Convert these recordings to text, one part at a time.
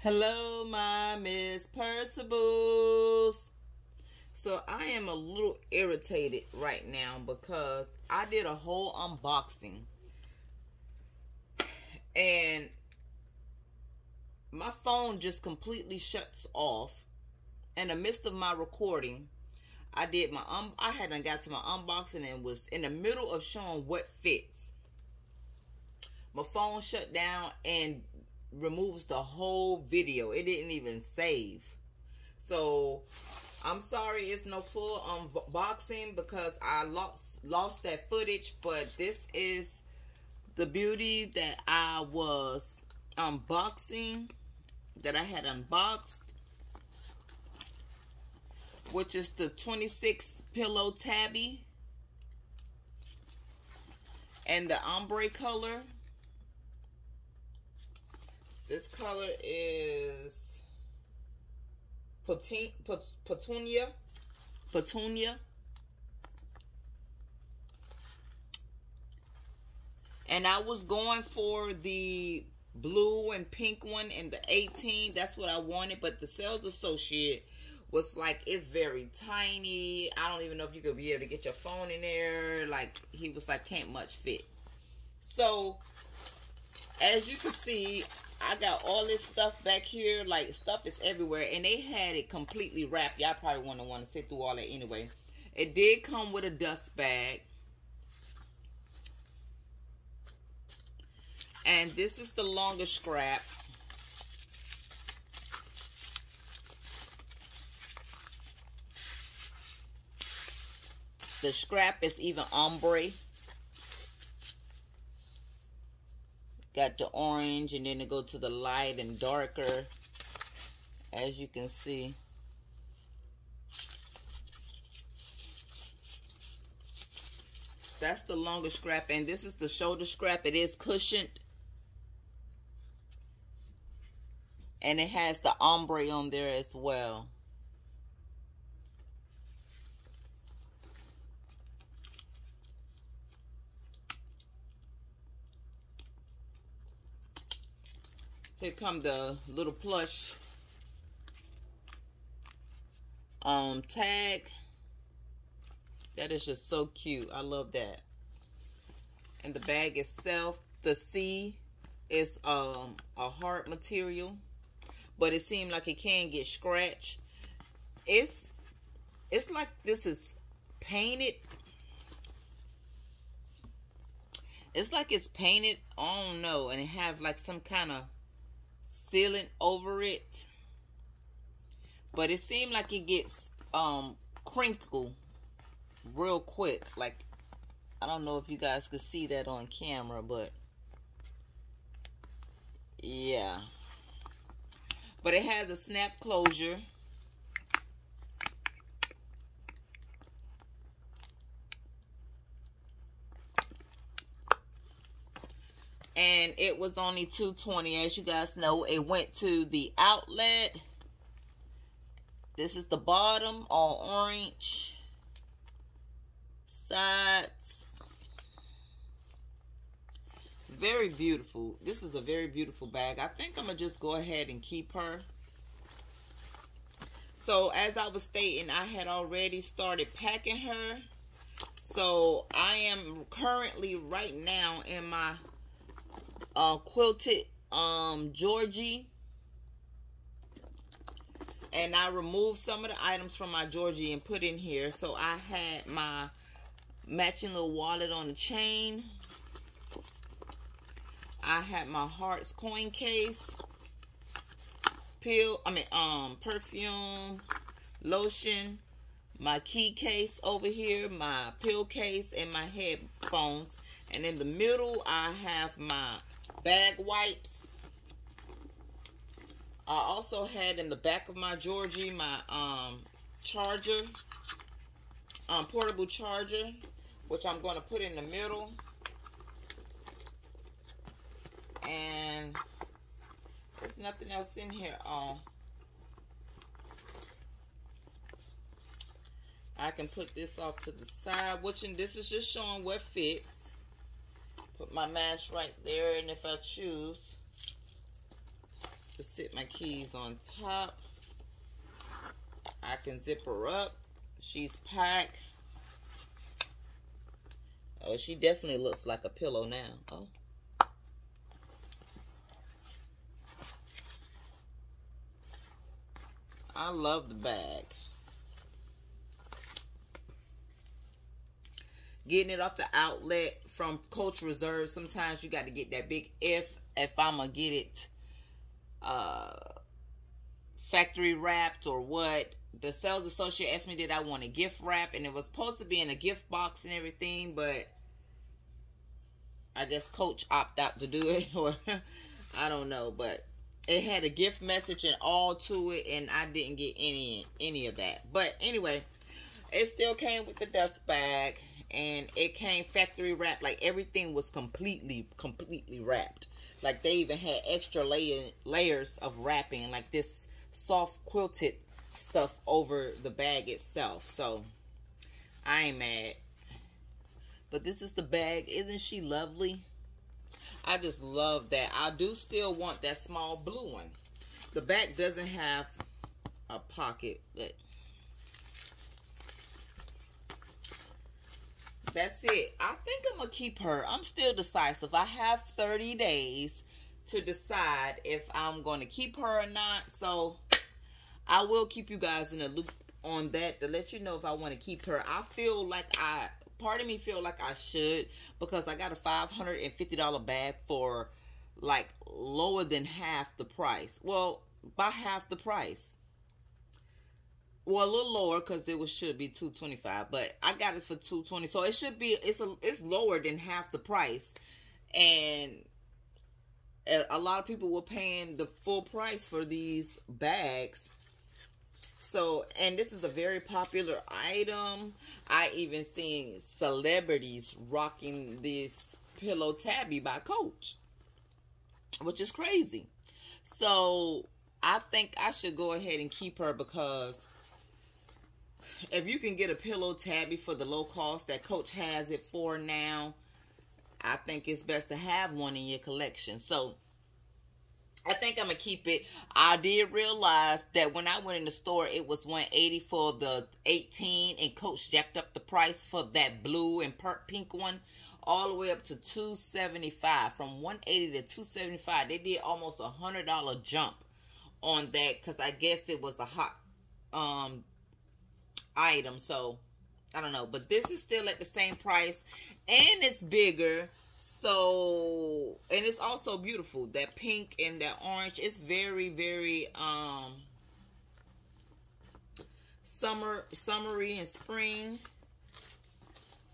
Hello, my Miss Purseables. So I am a little irritated right now because I did a whole unboxing and my phone just completely shuts off in the midst of my recording. I did my um I hadn't got to my unboxing and was in the middle of showing what fits. My phone shut down and removes the whole video. It didn't even save. So I'm sorry it's no full unboxing because I lost lost that footage, but this is the beauty that I was unboxing that I had unboxed which is the 26 pillow tabby and the ombre color this color is Petunia. Petunia. And I was going for the blue and pink one in the 18. That's what I wanted. But the sales associate was like, it's very tiny. I don't even know if you could be able to get your phone in there. Like, he was like, can't much fit. So, as you can see, I got all this stuff back here. Like, stuff is everywhere. And they had it completely wrapped. Y'all probably wouldn't want to sit through all that anyway. It did come with a dust bag. And this is the longest scrap. The scrap is even ombre. Got the orange and then it go to the light and darker. As you can see. That's the longest scrap. And this is the shoulder scrap. It is cushioned. And it has the ombre on there as well. Here come the little plush um tag. That is just so cute. I love that. And the bag itself, the C is um a hard material, but it seemed like it can get scratched. It's it's like this is painted. It's like it's painted, I don't know, and it have like some kind of sealing over it. But it seemed like it gets um crinkle real quick. Like I don't know if you guys could see that on camera, but yeah. But it has a snap closure. And it was only 220 as you guys know it went to the outlet. This is the bottom all orange sides. Very beautiful. This is a very beautiful bag. I think I'm gonna just go ahead and keep her. So as I was stating I had already started packing her. So I am currently right now in my uh, quilted um, Georgie. And I removed some of the items from my Georgie and put in here. So I had my matching little wallet on the chain. I had my Hearts coin case. Pill, I mean, um, perfume, lotion, my key case over here, my pill case, and my headphones. And in the middle, I have my bag wipes. I also had in the back of my Georgie my um, charger, um, portable charger, which I'm going to put in the middle. And there's nothing else in here. Um, I can put this off to the side, which and this is just showing what fits. Put my mask right there, and if I choose, to sit my keys on top. I can zip her up. She's packed. Oh, she definitely looks like a pillow now. Oh. I love the bag. Getting it off the outlet from Coach Reserve. Sometimes you got to get that big if if I'm gonna get it uh factory wrapped or what. The sales associate asked me did I want a gift wrap and it was supposed to be in a gift box and everything, but I guess coach opted out to do it or I don't know, but it had a gift message and all to it and I didn't get any any of that. But anyway, it still came with the dust bag and it came factory wrapped like everything was completely completely wrapped. Like they even had extra layer layers of wrapping like this soft quilted stuff over the bag itself. So I ain't mad. But this is the bag. Isn't she lovely? I just love that. I do still want that small blue one. The back doesn't have a pocket, but that's it. I think I'm going to keep her. I'm still decisive. I have 30 days to decide if I'm going to keep her or not. So I will keep you guys in a loop on that to let you know if I want to keep her. I feel like I part of me feel like I should because I got a $550 bag for like lower than half the price. Well, by half the price. Well, a little lower because it was should be 225 but I got it for 220 So it should be it's a it's lower than half the price. And a lot of people were paying the full price for these bags so, and this is a very popular item. I even seen celebrities rocking this pillow tabby by Coach, which is crazy. So, I think I should go ahead and keep her because if you can get a pillow tabby for the low cost that Coach has it for now, I think it's best to have one in your collection. So, I think I'm gonna keep it. I did realize that when I went in the store, it was 180 for the 18, and Coach jacked up the price for that blue and pink one all the way up to 275. From 180 to 275, they did almost a hundred dollar jump on that because I guess it was a hot um item. So I don't know, but this is still at the same price, and it's bigger so and it's also beautiful. That pink and that orange it's very very um summer summery and spring.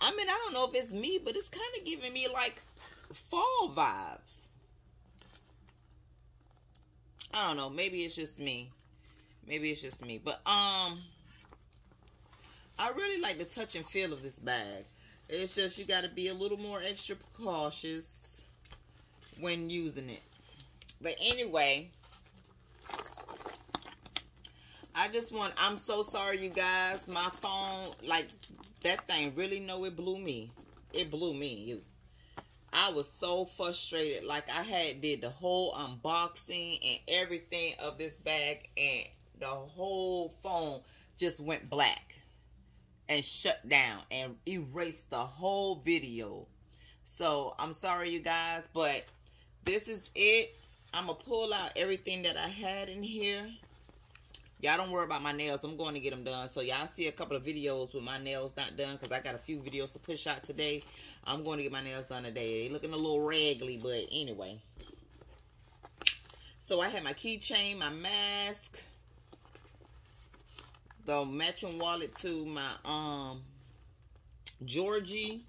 I mean i don't know if it's me but it's kind of giving me like fall vibes. I don't know maybe it's just me. Maybe it's just me but um i really like the touch and feel of this bag it's just you got to be a little more extra cautious when using it. But anyway, I just want, I'm so sorry, you guys. My phone, like, that thing really know it blew me. It blew me, you. I was so frustrated. Like, I had did the whole unboxing and everything of this bag, and the whole phone just went black and shut down and erase the whole video. So I'm sorry, you guys, but this is it. I'm going to pull out everything that I had in here. Y'all don't worry about my nails. I'm going to get them done. So y'all see a couple of videos with my nails not done because I got a few videos to push out today. I'm going to get my nails done today. They looking a little raggedy, but anyway. So I had my keychain, my mask, the matching wallet to my um Georgie.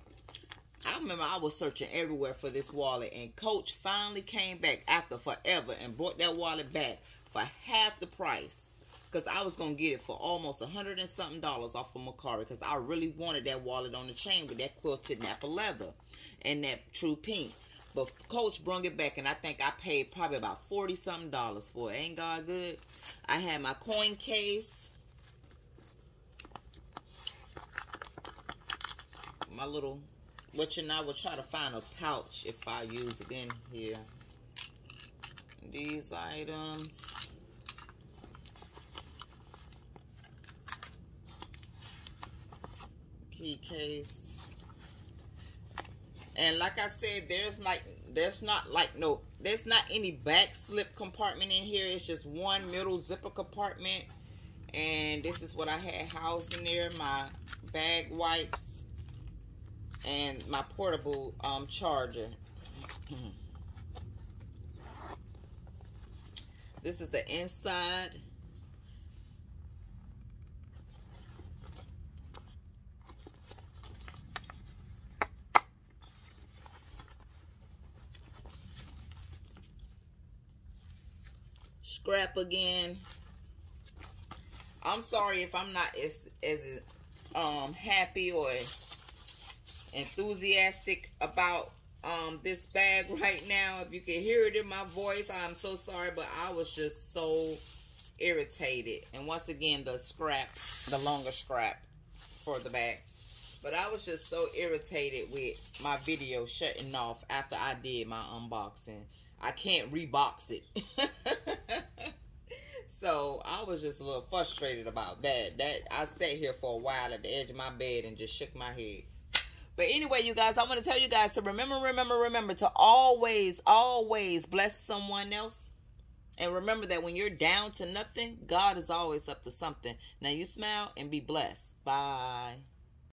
I remember I was searching everywhere for this wallet, and Coach finally came back after forever and brought that wallet back for half the price. Because I was going to get it for almost a hundred and something dollars off of Mercari. Because I really wanted that wallet on the chain with that quilted nappa leather and that true pink. But Coach brung it back, and I think I paid probably about 40 something dollars for it. Ain't God good? I had my coin case. My little, which and I will try to find a pouch if I use it in here. these items. Key case. And like I said, there's like there's not like no there's not any back slip compartment in here. It's just one middle zipper compartment. And this is what I had housed in there. My bag wipes and my portable um, charger. this is the inside. Scrap again. I'm sorry if I'm not as as um happy or enthusiastic about um this bag right now. If you can hear it in my voice, I'm so sorry, but I was just so irritated. And once again, the scrap, the longer scrap for the bag. But I was just so irritated with my video shutting off after I did my unboxing. I can't rebox it. so I was just a little frustrated about that. That I sat here for a while at the edge of my bed and just shook my head. But anyway, you guys, I want to tell you guys to remember, remember, remember to always, always bless someone else. And remember that when you're down to nothing, God is always up to something. Now you smile and be blessed. Bye.